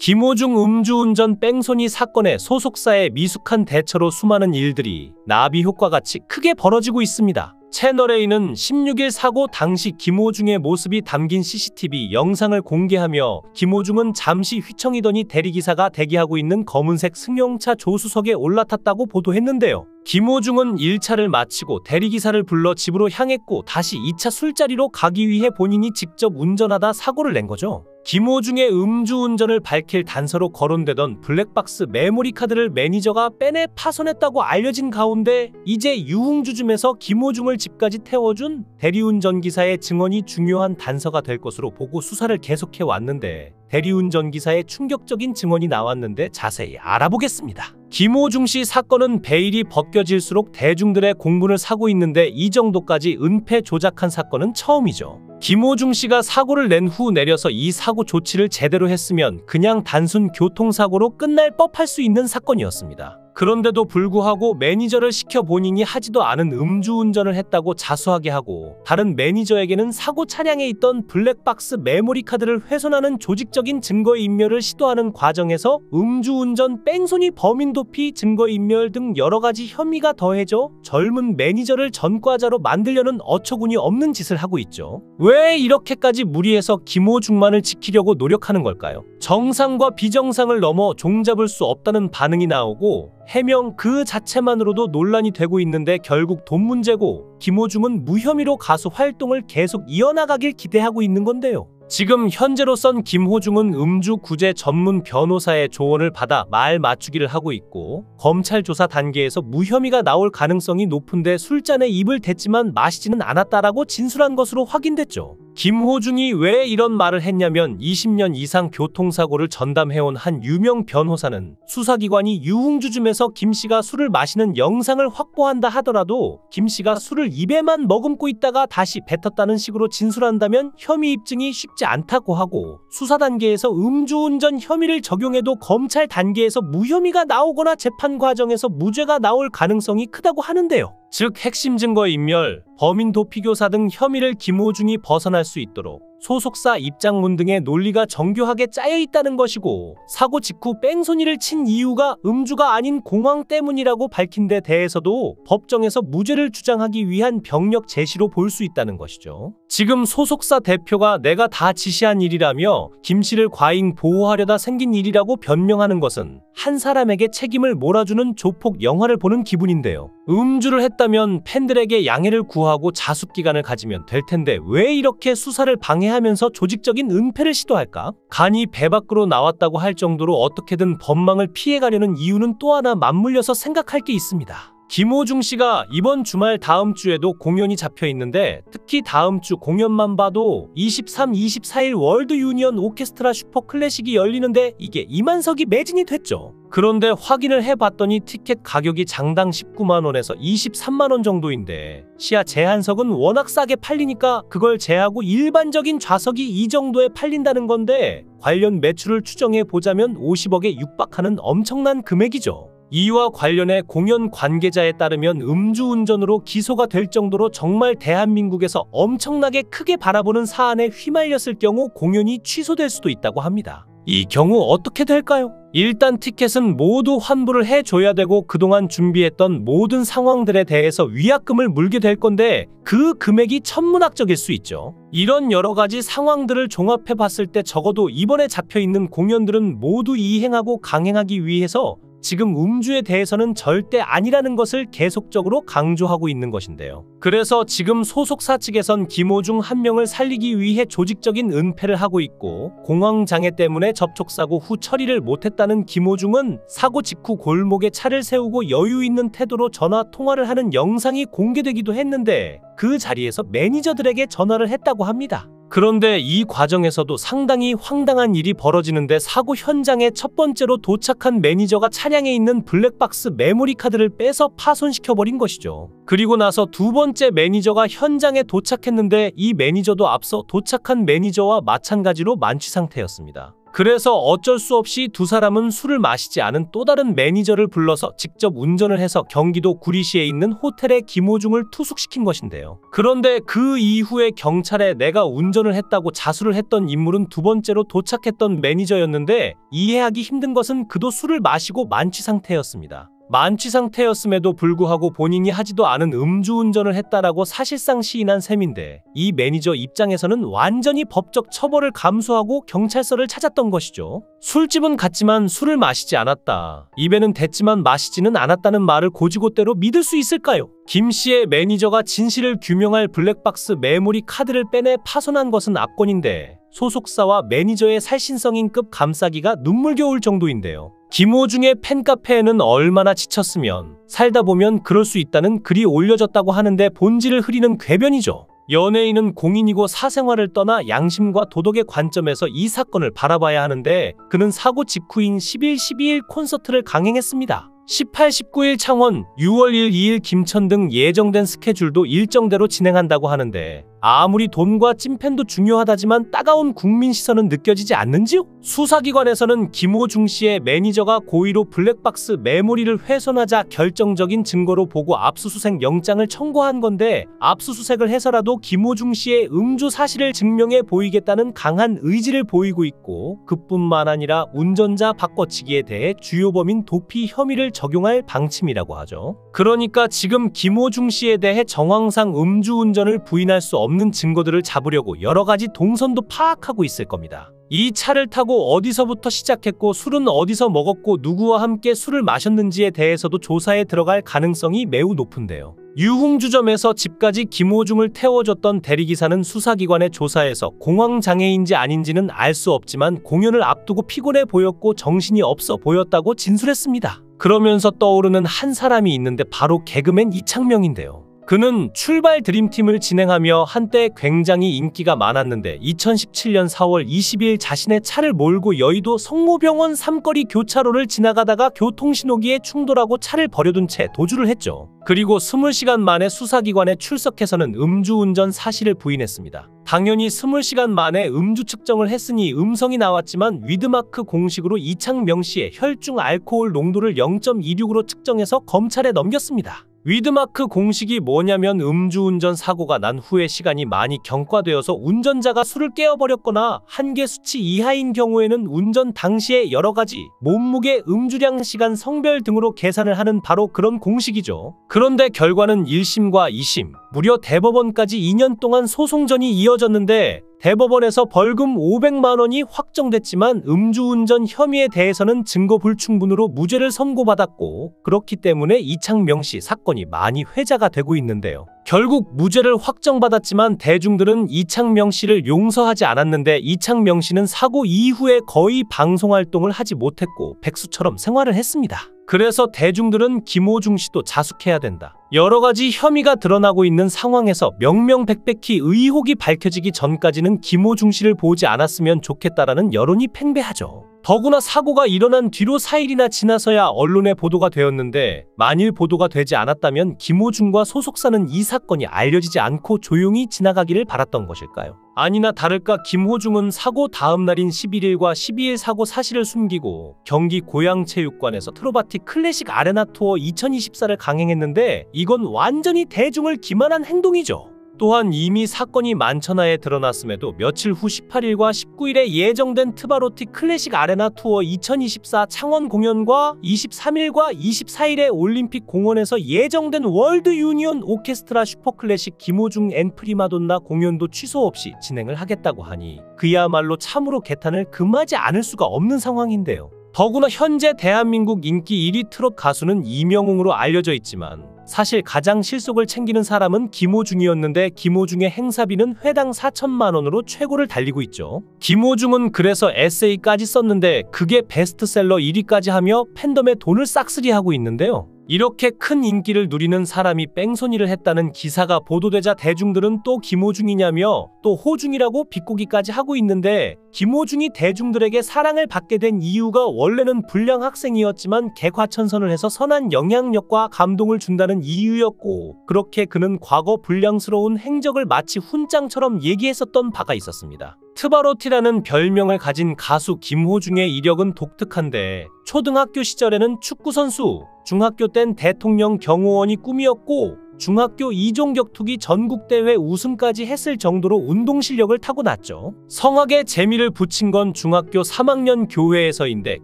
김호중 음주운전 뺑소니 사건의 소속사의 미숙한 대처로 수많은 일들이 나비 효과같이 크게 벌어지고 있습니다. 채널A는 16일 사고 당시 김호중의 모습이 담긴 CCTV 영상을 공개하며 김호중은 잠시 휘청이더니 대리기사가 대기하고 있는 검은색 승용차 조수석에 올라탔다고 보도했는데요. 김호중은 1차를 마치고 대리기사를 불러 집으로 향했고 다시 2차 술자리로 가기 위해 본인이 직접 운전하다 사고를 낸 거죠. 김호중의 음주운전을 밝힐 단서로 거론되던 블랙박스 메모리 카드를 매니저가 빼내 파손했다고 알려진 가운데 이제 유흥주점에서 김호중을 집까지 태워준 대리운전기사의 증언이 중요한 단서가 될 것으로 보고 수사를 계속해 왔는데 대리운전기사의 충격적인 증언이 나왔는데 자세히 알아보겠습니다. 김호중 씨 사건은 베일이 벗겨질수록 대중들의 공분을 사고 있는데 이 정도까지 은폐 조작한 사건은 처음이죠. 김호중 씨가 사고를 낸 후 내려서 이 사고 조치를 제대로 했으면 그냥 단순 교통사고로 끝날 법할 수 있는 사건이었습니다. 그런데도 불구하고 매니저를 시켜 본인이 하지도 않은 음주운전을 했다고 자수하게 하고 다른 매니저에게는 사고 차량에 있던 블랙박스 메모리 카드를 훼손하는 조직적인 증거인멸을 시도하는 과정에서 음주운전 뺑소니 범인 도피 증거인멸 등 여러 가지 혐의가 더해져 젊은 매니저를 전과자로 만들려는 어처구니 없는 짓을 하고 있죠. 왜 이렇게까지 무리해서 김호중만을 지키려고 노력하는 걸까요? 정상과 비정상을 넘어 종잡을 수 없다는 반응이 나오고 해명 그 자체만으로도 논란이 되고 있는데 결국 돈 문제고 김호중은 무혐의로 가수 활동을 계속 이어나가길 기대하고 있는 건데요. 지금 현재로선 김호중은 음주 구제 전문 변호사의 조언을 받아 말 맞추기를 하고 있고 검찰 조사 단계에서 무혐의가 나올 가능성이 높은데 술잔에 입을 댔지만 마시지는 않았다라고 진술한 것으로 확인됐죠. 김호중이 왜 이런 말을 했냐면 20년 이상 교통사고를 전담해온 한 유명 변호사는 수사기관이 유흥주점에서 김씨가 술을 마시는 영상을 확보한다 하더라도 김씨가 술을 입에만 머금고 있다가 다시 뱉었다는 식으로 진술한다면 혐의 입증이 쉽지 않다고 하고 수사 단계에서 음주운전 혐의를 적용해도 검찰 단계에서 무혐의가 나오거나 재판 과정에서 무죄가 나올 가능성이 크다고 하는데요. 즉 핵심 증거 인멸, 범인 도피교사 등 혐의를 김호중이 벗어날 수 있도록 소속사 입장문 등의 논리가 정교하게 짜여 있다는 것이고 사고 직후 뺑소니를 친 이유가 음주가 아닌 공황 때문이라고 밝힌 데 대해서도 법정에서 무죄를 주장하기 위한 병력 제시로 볼 수 있다는 것이죠. 지금 소속사 대표가 내가 다 지시한 일이라며 김 씨를 과잉 보호하려다 생긴 일이라고 변명하는 것은 한 사람에게 책임을 몰아주는 조폭 영화를 보는 기분인데요. 음주를 했다면 팬들에게 양해를 구하고 자숙 기간을 가지면 될 텐데 왜 이렇게 수사를 방해 하면서 조직적인 은폐를 시도할까? 간이 배 밖으로 나왔다고 할 정도로 어떻게든 법망을 피해가려는 이유는 또 하나 맞물려서 생각할 게 있습니다. 김호중 씨가 이번 주말 다음 주에도 공연이 잡혀 있는데 특히 다음 주 공연만 봐도 23, 24일 월드 유니언 오케스트라 슈퍼 클래식이 열리는데 이게 2만석이 매진이 됐죠. 그런데 확인을 해봤더니 티켓 가격이 장당 19만원에서 23만원 정도인데 시야 제한석은 워낙 싸게 팔리니까 그걸 제하고 일반적인 좌석이 이 정도에 팔린다는 건데 관련 매출을 추정해 보자면 50억에 육박하는 엄청난 금액이죠. 이와 관련해 공연 관계자에 따르면 음주운전으로 기소가 될 정도로 정말 대한민국에서 엄청나게 크게 바라보는 사안에 휘말렸을 경우 공연이 취소될 수도 있다고 합니다. 이 경우 어떻게 될까요? 일단 티켓은 모두 환불을 해줘야 되고 그동안 준비했던 모든 상황들에 대해서 위약금을 물게 될 건데 그 금액이 천문학적일 수 있죠. 이런 여러 가지 상황들을 종합해 봤을 때 적어도 이번에 잡혀 있는 공연들은 모두 이행하고 강행하기 위해서 지금 음주에 대해서는 절대 아니라는 것을 계속적으로 강조하고 있는 것인데요. 그래서 지금 소속사 측에선 김호중 한 명을 살리기 위해 조직적인 은폐를 하고 있고 공황 장애 때문에 접촉사고 후 처리를 못했다는 김호중은 사고 직후 골목에 차를 세우고 여유 있는 태도로 전화 통화를 하는 영상이 공개되기도 했는데 그 자리에서 매니저들에게 전화를 했다고 합니다. 그런데 이 과정에서도 상당히 황당한 일이 벌어지는데 사고 현장에 첫 번째로 도착한 매니저가 차량에 있는 블랙박스 메모리 카드를 빼서 파손시켜버린 것이죠. 그리고 나서 두 번째 매니저가 현장에 도착했는데 이 매니저도 앞서 도착한 매니저와 마찬가지로 만취 상태였습니다. 그래서 어쩔 수 없이 두 사람은 술을 마시지 않은 또 다른 매니저를 불러서 직접 운전을 해서 경기도 구리시에 있는 호텔에 김호중을 투숙시킨 것인데요. 그런데 그 이후에 경찰에 내가 운전을 했다고 자수를 했던 인물은 두 번째로 도착했던 매니저였는데 이해하기 힘든 것은 그도 술을 마시고 만취 상태였습니다. 만취 상태였음에도 불구하고 본인이 하지도 않은 음주운전을 했다라고 사실상 시인한 셈인데 이 매니저 입장에서는 완전히 법적 처벌을 감수하고 경찰서를 찾았던 것이죠. 술집은 갔지만 술을 마시지 않았다. 입에는 댔지만 마시지는 않았다는 말을 곧이곧대로 믿을 수 있을까요? 김 씨의 매니저가 진실을 규명할 블랙박스 메모리 카드를 빼내 파손한 것은 압권인데 소속사와 매니저의 살신성인급 감싸기가 눈물겨울 정도인데요. 김호중의 팬카페에는 얼마나 지쳤으면 살다 보면 그럴 수 있다는 글이 올려졌다고 하는데 본질을 흐리는 궤변이죠. 연예인은 공인이고 사생활을 떠나 양심과 도덕의 관점에서 이 사건을 바라봐야 하는데 그는 사고 직후인 10일 12일 콘서트를 강행했습니다. 18, 19일 창원, 6월 1, 2일 김천 등 예정된 스케줄도 일정대로 진행한다고 하는데 아무리 돈과 찐팬도 중요하다지만 따가운 국민 시선은 느껴지지 않는지요? 수사기관에서는 김호중 씨의 매니저가 고의로 블랙박스 메모리를 훼손하자 결정적인 증거로 보고 압수수색 영장을 청구한 건데 압수수색을 해서라도 김호중 씨의 음주 사실을 증명해 보이겠다는 강한 의지를 보이고 있고 그뿐만 아니라 운전자 바꿔치기에 대해 주요 범인 도피 혐의를 적용할 방침이라고 하죠. 그러니까 지금 김호중 씨에 대해 정황상 음주운전을 부인할 수 없는 없는 증거들을 잡으려고 여러 가지 동선도 파악하고 있을 겁니다. 이 차를 타고 어디서부터 시작했고 술은 어디서 먹었고 누구와 함께 술을 마셨는지에 대해서도 조사에 들어갈 가능성이 매우 높은데요. 유흥주점에서 집까지 김호중을 태워줬던 대리기사는 수사기관의 조사에서 공황장애인지 아닌지는 알 수 없지만 공연을 앞두고 피곤해 보였고 정신이 없어 보였다고 진술했습니다. 그러면서 떠오르는 한 사람이 있는데 바로 개그맨 이창명인데요. 그는 출발 드림팀을 진행하며 한때 굉장히 인기가 많았는데 2017년 4월 20일 자신의 차를 몰고 여의도 성모병원 삼거리 교차로를 지나가다가 교통신호기에 충돌하고 차를 버려둔 채 도주를 했죠. 그리고 20시간 만에 수사기관에 출석해서는 음주운전 사실을 부인했습니다. 당연히 20시간 만에 음주 측정을 했으니 음성이 나왔지만 위드마크 공식으로 이창명 씨의 혈중 알코올 농도를 0.26으로 측정해서 검찰에 넘겼습니다. 위드마크 공식이 뭐냐면 음주운전 사고가 난 후에 시간이 많이 경과되어서 운전자가 술을 깨어버렸거나 한계 수치 이하인 경우에는 운전 당시에 여러 가지 몸무게, 음주량, 시간, 성별 등으로 계산을 하는 바로 그런 공식이죠. 그런데 결과는 1심과 2심, 무려 대법원까지 2년 동안 소송전이 이어졌는데 대법원에서 벌금 500만 원이 확정됐지만 음주운전 혐의에 대해서는 증거 불충분으로 무죄를 선고받았고 그렇기 때문에 이창명 씨 사건이 많이 회자가 되고 있는데요. 결국 무죄를 확정받았지만 대중들은 이창명 씨를 용서하지 않았는데 이창명 씨는 사고 이후에 거의 방송 활동을 하지 못했고 백수처럼 생활을 했습니다. 그래서 대중들은 김호중 씨도 자숙해야 된다. 여러 가지 혐의가 드러나고 있는 상황에서 명명백백히 의혹이 밝혀지기 전까지는 김호중 씨를 보지 않았으면 좋겠다라는 여론이 팽배하죠. 더구나 사고가 일어난 뒤로 4일이나 지나서야 언론에 보도가 되었는데 만일 보도가 되지 않았다면 김호중과 소속사는 이 사건이 알려지지 않고 조용히 지나가기를 바랐던 것일까요? 아니나 다를까 김호중은 사고 다음 날인 11일과 12일 사고 사실을 숨기고 경기 고양체육관에서 트로바티 클래식 아레나 투어 2024를 강행했는데 이건 완전히 대중을 기만한 행동이죠. 또한 이미 사건이 만천하에 드러났음에도 며칠 후 18일과 19일에 예정된 트바로티 클래식 아레나 투어 2024 창원 공연과 23일과 24일에 올림픽 공원에서 예정된 월드 유니온 오케스트라 슈퍼클래식 김호중 앤 프리마돈나 공연도 취소 없이 진행을 하겠다고 하니 그야말로 참으로 개탄을 금하지 않을 수가 없는 상황인데요. 더구나 현재 대한민국 인기 1위 트롯 가수는 임영웅으로 알려져 있지만 사실 가장 실속을 챙기는 사람은 김호중이었는데 김호중의 행사비는 회당 4천만 원으로 최고를 달리고 있죠. 김호중은 그래서 에세이까지 썼는데 그게 베스트셀러 1위까지 하며 팬덤의 돈을 싹쓸이하고 있는데요. 이렇게 큰 인기를 누리는 사람이 뺑소니를 했다는 기사가 보도되자 대중들은 또 김호중이냐며 또 호중이라고 비꼬기까지 하고 있는데 김호중이 대중들에게 사랑을 받게 된 이유가 원래는 불량 학생이었지만 개과천선을 해서 선한 영향력과 감동을 준다는 이유였고 그렇게 그는 과거 불량스러운 행적을 마치 훈장처럼 얘기했었던 바가 있었습니다. 트바로티라는 별명을 가진 가수 김호중의 이력은 독특한데 초등학교 시절에는 축구 선수, 중학교 땐 대통령 경호원이 꿈이었고 중학교 이종격투기 전국대회 우승까지 했을 정도로 운동 실력을 타고났죠. 성악에 재미를 붙인 건 중학교 3학년 교회에서인데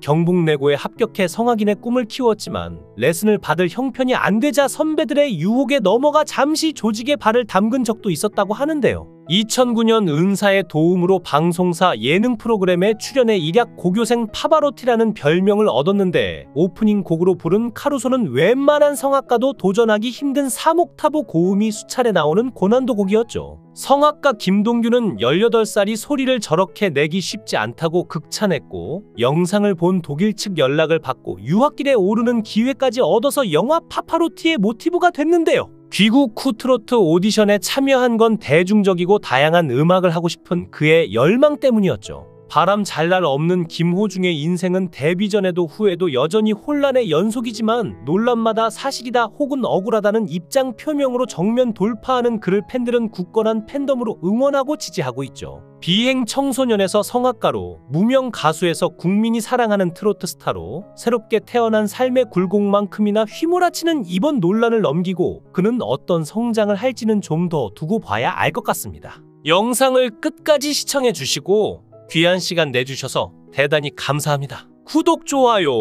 경북내고에 합격해 성악인의 꿈을 키웠지만 레슨을 받을 형편이 안 되자 선배들의 유혹에 넘어가 잠시 조직에 발을 담근 적도 있었다고 하는데요. 2009년 은사의 도움으로 방송사 예능 프로그램에 출연해 일약 고교생 파바로티라는 별명을 얻었는데 오프닝 곡으로 부른 카루소는 웬만한 성악가도 도전하기 힘든 삼옥타브 고음이 수차례 나오는 고난도 곡이었죠. 성악가 김동규는 18살이 소리를 저렇게 내기 쉽지 않다고 극찬했고 영상을 본 독일 측 연락을 받고 유학길에 오르는 기회까지 얻어서 영화 파파로티의 모티브가 됐는데요. 귀국 후 트로트 오디션에 참여한 건 대중적이고 다양한 음악을 하고 싶은 그의 열망 때문이었죠. 바람 잘 날 없는 김호중의 인생은 데뷔 전에도 후에도 여전히 혼란의 연속이지만 논란마다 사실이다 혹은 억울하다는 입장 표명으로 정면 돌파하는 그를 팬들은 굳건한 팬덤으로 응원하고 지지하고 있죠. 비행 청소년에서 성악가로 무명 가수에서 국민이 사랑하는 트로트 스타로 새롭게 태어난 삶의 굴곡만큼이나 휘몰아치는 이번 논란을 넘기고 그는 어떤 성장을 할지는 좀 더 두고 봐야 알 것 같습니다. 영상을 끝까지 시청해 주시고 귀한 시간 내주셔서 대단히 감사합니다. 구독, 좋아요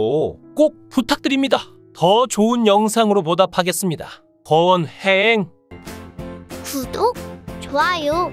꼭 부탁드립니다. 더 좋은 영상으로 보답하겠습니다. 권행 구독, 좋아요